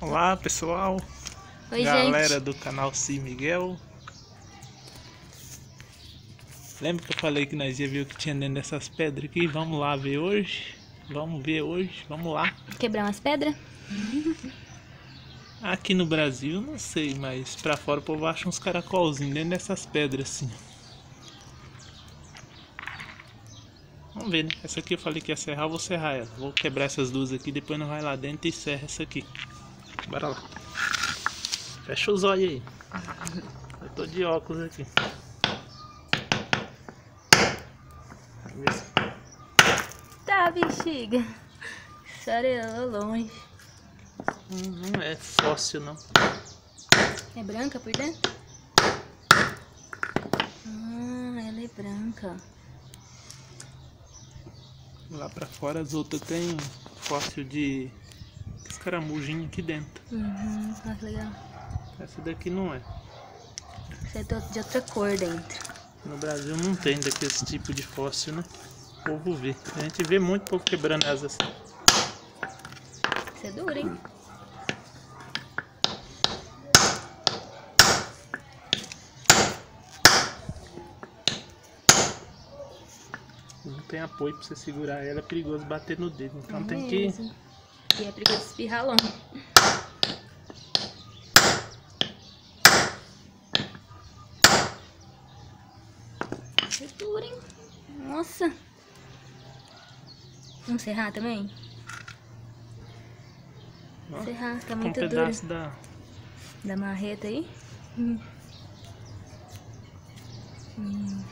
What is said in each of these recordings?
Olá pessoal, Oi, galera gente. do canal Sim Miguel. Lembra que eu falei que nós ia ver o que tinha dentro dessas pedras aqui? Vamos lá ver hoje. Vamos ver hoje, vamos lá. Quebrar umas pedras? Aqui no Brasil, não sei, mas pra fora o povo acha uns caracolzinhos dentro dessas pedras assim. Vamos ver, né? Essa aqui eu falei que ia serrar, eu vou serrar ela. Vou quebrar essas duas aqui, depois não vai lá dentro e serra essa aqui. Bora lá. Fecha os olhos aí. Eu tô de óculos aqui. Tá, bexiga. Esfarelou longe. Hum, Não é fóssil não. É branca por dentro? Ah, ela é branca. Lá pra fora as outras tem fóssil de escaramujinho aqui dentro. Uhum, legal. Essa daqui não é. Isso é de outra cor dentro. No Brasil não tem daquele tipo de fóssil, né? O povo vê. A gente vê muito povo quebrando asas assim. Isso é duro, hein? Não tem apoio pra você segurar ela, é perigoso bater no dedo. Então tem É que. E é perigoso espirrar longe. É duro, hein? Nossa. Vamos serrar também? Ó, Serrar, tá um muito duro. pedaço da. Da marreta aí. Hum. Hum.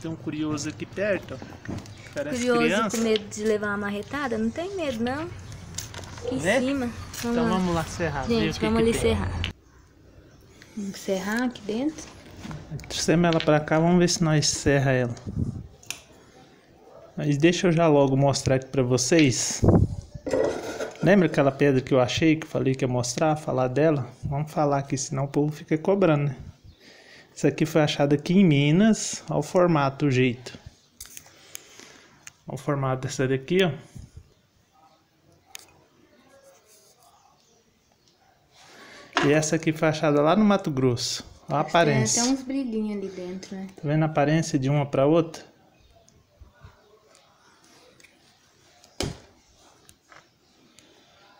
Tem um curioso aqui perto. Parece Curioso criança. com medo de levar uma marretada? Não tem medo, não. Aqui em cima. Vamos Então lá. vamos lá serrar. Gente, vamos que ali tem. serrar. Vamos serrar aqui dentro. Trouxemos ela pra cá, vamos ver se nós serra ela. Mas deixa eu já logo mostrar aqui pra vocês. Lembra aquela pedra que eu achei, que eu falei que ia mostrar, falar dela? Vamos falar aqui, senão o povo fica cobrando, né? Isso aqui foi achado aqui em Minas. Olha o formato, o jeito. Olha o formato dessa daqui, ó. E essa aqui foi achada lá no Mato Grosso. Olha a aparência. Tem até uns brilhinhos ali dentro, né? Tá vendo a aparência de uma para outra?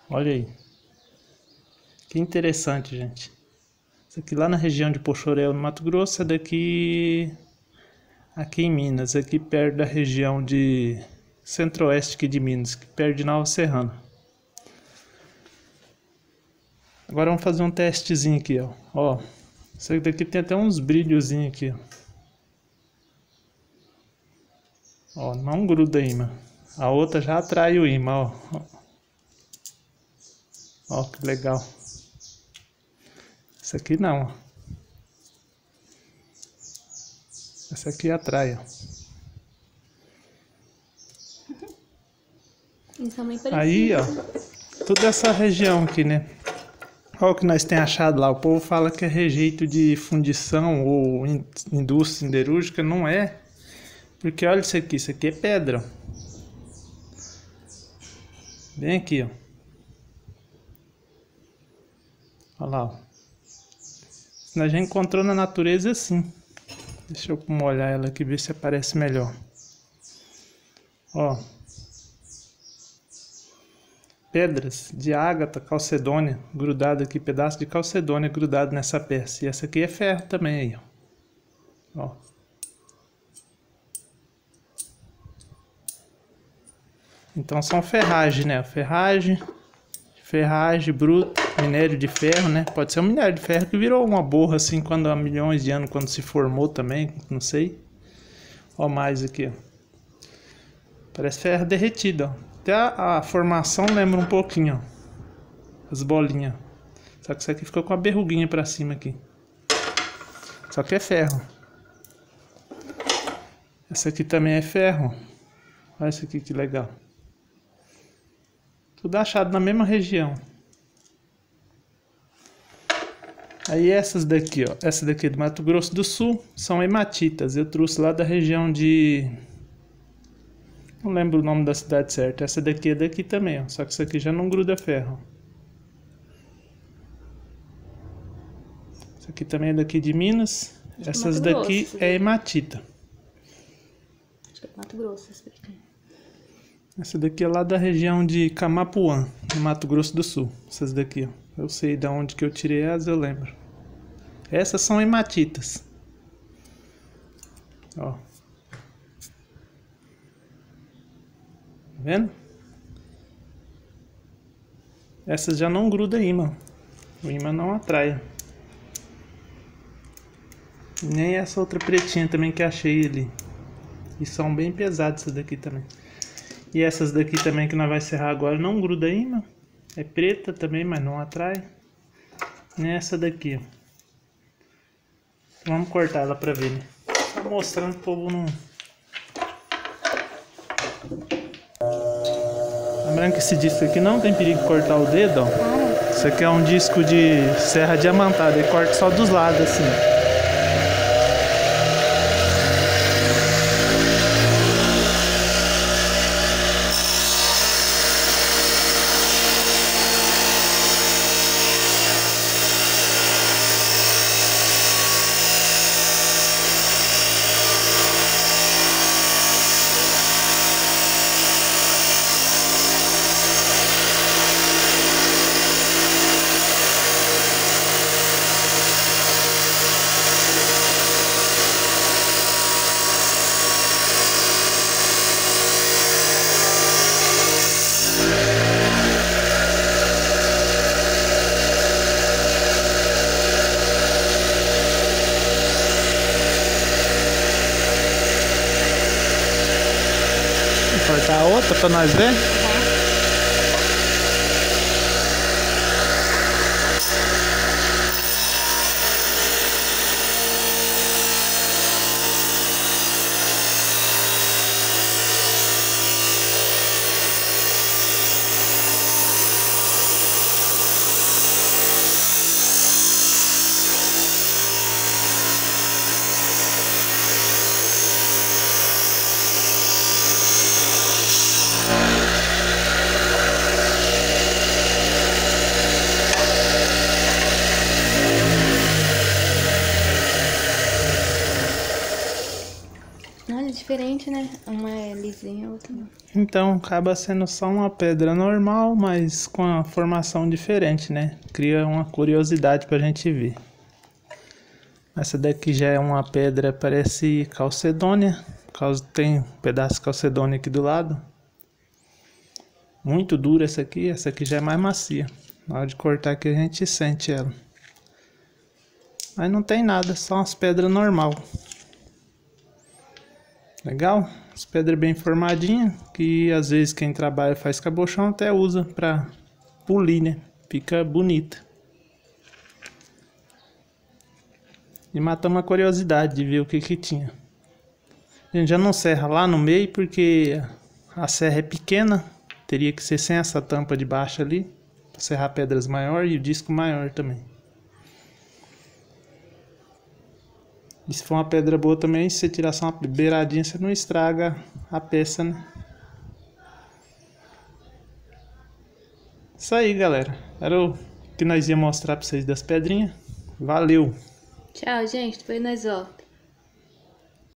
Olha aí. Que interessante, gente. Isso aqui lá na região de Pochorel, no Mato Grosso, é daqui aqui em Minas, aqui perto da região de centro-oeste aqui de Minas, que perto de Nova Serrana. Agora vamos fazer um testezinho aqui, ó. Ó, isso aqui daqui tem até uns brilhozinhos aqui, ó. Não gruda imã. A outra já atrai o imã, ó. Ó, que legal. Essa aqui não, ó. Essa aqui atrai, ó. Parecidos. Aí, ó. Toda essa região aqui, né? Olha o que nós temos achado lá. O povo fala que é rejeito de fundição ou in- indústria siderúrgica. Não é. Porque olha isso aqui. Isso aqui é pedra. Bem aqui, ó. Olha lá, ó. Nós já encontrou na natureza assim. Deixa eu molhar ela aqui, ver se aparece melhor. Ó. Pedras de ágata, calcedônia, grudado aqui, pedaço de calcedônia grudado nessa peça. E essa aqui é ferro também aí, ó. Ó. Então são ferragem, né? Ferragem, ferragem bruta, minério de ferro, né? Pode ser um minério de ferro que virou uma borra assim quando há milhões de anos, quando se formou também, não sei. Ó mais aqui, ó. Parece ferro derretido, ó. Até a, a formação lembra um pouquinho, ó. As bolinhas. Só que isso aqui ficou com a berruguinha pra cima aqui. Só que é ferro. Essa aqui também é ferro. Olha essa aqui que legal. Tudo achado na mesma região. Aí essas daqui, ó. Essa daqui é do Mato Grosso do Sul são hematitas. Eu trouxe lá da região de Não lembro o nome da cidade certa. Essa daqui é daqui também, ó. Só que isso aqui já não gruda ferro. Essa aqui também é daqui de Minas. Acho que Essas Mato daqui Grosso, é hematita. Acho que é Mato Grosso. Essa daqui é lá da região de Camapuã, no Mato Grosso do Sul. Essas daqui, ó. Eu sei de onde que eu tirei elas, eu lembro. Essas são hematitas. Ó. vendo? Essas já não gruda imã. O imã não atrai. Nem essa outra pretinha também que achei ali. E são bem pesadas essas daqui também. E essas daqui também que nós vai serrar agora não gruda imã. É preta também, mas não atrai. Nem essa daqui. Vamos cortar ela pra ver, né? Só mostrando que o povo não... Lembrando que esse disco aqui não tem perigo de cortar o dedo, ó. Isso aqui é um disco de serra diamantada, ele corta só dos lados, assim. Vou cortar a outra pra nós ver. Olha, diferente, né? Uma é lisinha, a outra não. Então acaba sendo só uma pedra normal, mas com a formação diferente, né? Cria uma curiosidade pra gente ver. Essa daqui já é uma pedra, parece calcedônia. Tem um pedaço de calcedônia aqui do lado. Muito dura essa aqui, essa aqui já é mais macia. Na hora de cortar aqui a gente sente ela. Mas não tem nada, só umas pedras normal. Legal? As pedras bem formadinhas, que às vezes quem trabalha faz cabochão até usa pra polir, né? Fica bonita. E matamos a curiosidade de ver o que que tinha. A gente já não serra lá no meio porque a serra é pequena. Teria que ser sem essa tampa de baixo ali. Pra serrar pedras maior e o disco maior também. E se for uma pedra boa também, se você tirar só uma beiradinha, você não estraga a peça, né? Isso aí, galera. Era o que nós ia mostrar pra vocês das pedrinhas. Valeu! Tchau, gente. Depois nós volta.